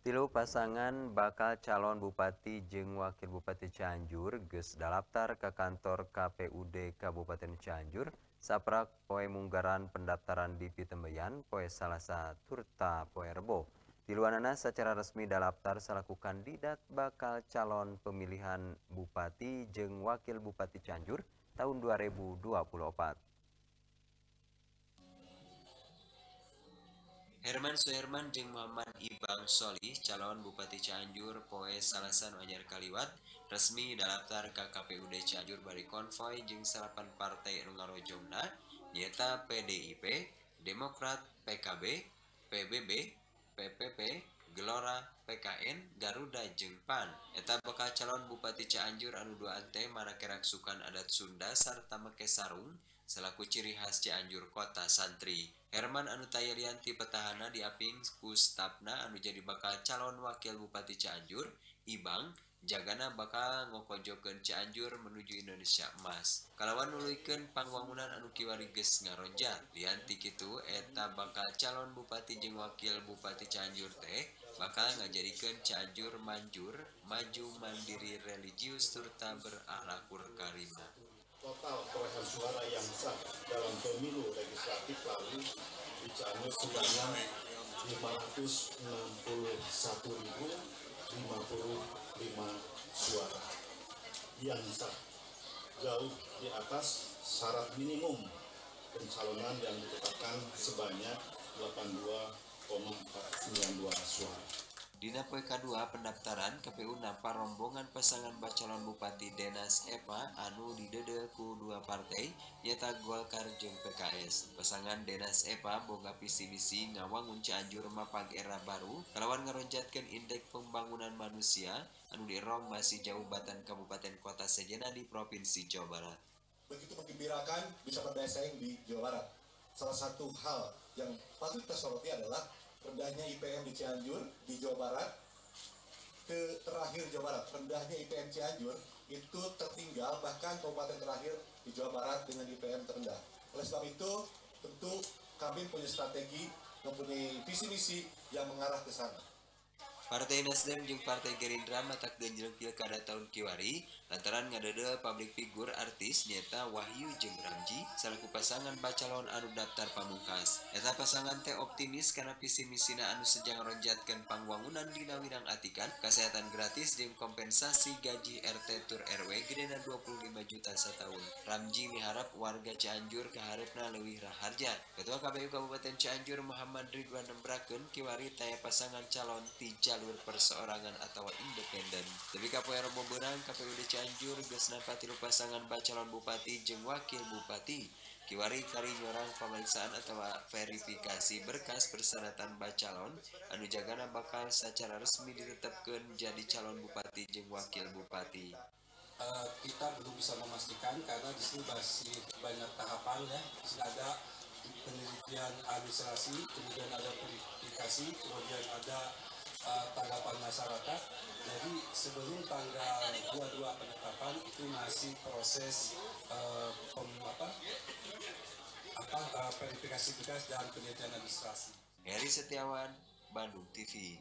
Tilu pasangan bakal calon Bupati jeung Wakil Bupati Cianjur geus daftar ke kantor KPUD Kabupaten Cianjur saprak poe munggaran pendaftaran di Pitembeyan poe Salasa turta poe Rebo. Tiluanana secara resmi daftar selaku kandidat bakal calon pemilihan Bupati jeung Wakil Bupati Cianjur tahun 2024. Herman Suherman jeung Muhammad Ibang Solih calon Bupati Cianjur poe Salasan Anyar Kaliwat resmi daftar ke KPUD Cianjur bari konvoy jeung salapan partai anu ngarojongna nyaeta PDIP, Demokrat, PKB, PBB, PPP, Gelora, PKN, Garuda jeung PAN. Eta bakal calon Bupati Cianjur anu duaan teh marakerak sukan adat Sunda sarta make sarung selaku ciri khas Cianjur kota santri. Herman anu tayalianti petahana diaping ku stafna anu jadi bakal calon wakil Bupati Cianjur, Ibang, jagana bakal ngokojokeun Cianjur menuju Indonesia emas. Kalawan nuluykeun pangwangunan anu kiwari geus ngaronjat, lianti kitu eta bakal calon bupati jeung wakil Bupati Cianjur teh bakal ngajadikeun Cianjur manjur, maju mandiri religius serta berakhlak karimah total perolehan suara yang sah dalam pemilu legislatif lalu di Cianjur sebanyak 561.055 suara yang sah jauh di atas syarat minimum pencalonan yang ditetapkan sebanyak 82,492 suara. Dina poe kedua pendaftaran KPU nampak rombongan pasangan bacalon Bupati Denas Eva anu didede ku dua partai nyata Golkar jeung PKS. Pasangan Denas Eva boga visi misi ngawangun Cianjur mapag era baru kalawan ngaronjatkeun indeks pembangunan manusia anu dirong masih jauh batan kabupaten kota sejena di Provinsi Jawa Barat. Begitu menggembirakan bisa bersaing di Jawa Barat. Salah satu hal yang patut kita soroti adalah rendahnya IPM di Cianjur di Jawa Barat. Ke terakhir Jawa Barat rendahnya IPM Cianjur itu tertinggal bahkan kabupaten terakhir di Jawa Barat dengan IPM terendah. Oleh sebab itu tentu kami punya strategi mempunyai visi misi yang mengarah ke sana. Partai Nasdem jeung Partai Gerindra matak ganjil pilkada tahun kiwari lantaran ngadede publik figur artis nyata Wahyu jeung Ramji selaku pasangan bacalon anu daftar pamungkas. Eta pasangan teh optimis karena visi misina anu sejang ronjatkeun pangwangunan dina widang atikan, kesehatan gratis jeung kompensasi gaji RT tur RW gedena 25 juta setahun. Ramji miharap warga Cianjur kaharepna leuwih raharja. Ketua KPU Kabupaten Cianjur Muhammad Ridwan nembrakeun kiwari taya pasangan calon ti jalur perseorangan atau independen. Tapi kapoe Romo Berang KPUD Cianjur geus nampa tilu pasangan bacalon bupati jeung wakil bupati. Kiwari kari nyorang pemeriksaan atau verifikasi berkas persyaratan bacalon anu jagana bakal secara resmi ditetapkan jadi calon bupati jeung wakil bupati. Uh, kita belum bisa memastikan karena di sini masih banyak tahapan ya. Masih ada penelitian administrasi, kemudian ada verifikasi, kemudian ada uh, tanggapan masyarakat. Jadi sebelum tanggal 22 penetapan itu masih proses uh, pem, apa, apa uh, verifikasi tugas dan penelitian administrasi. Heri Setiawan, Bandung TV.